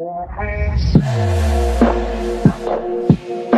What I say.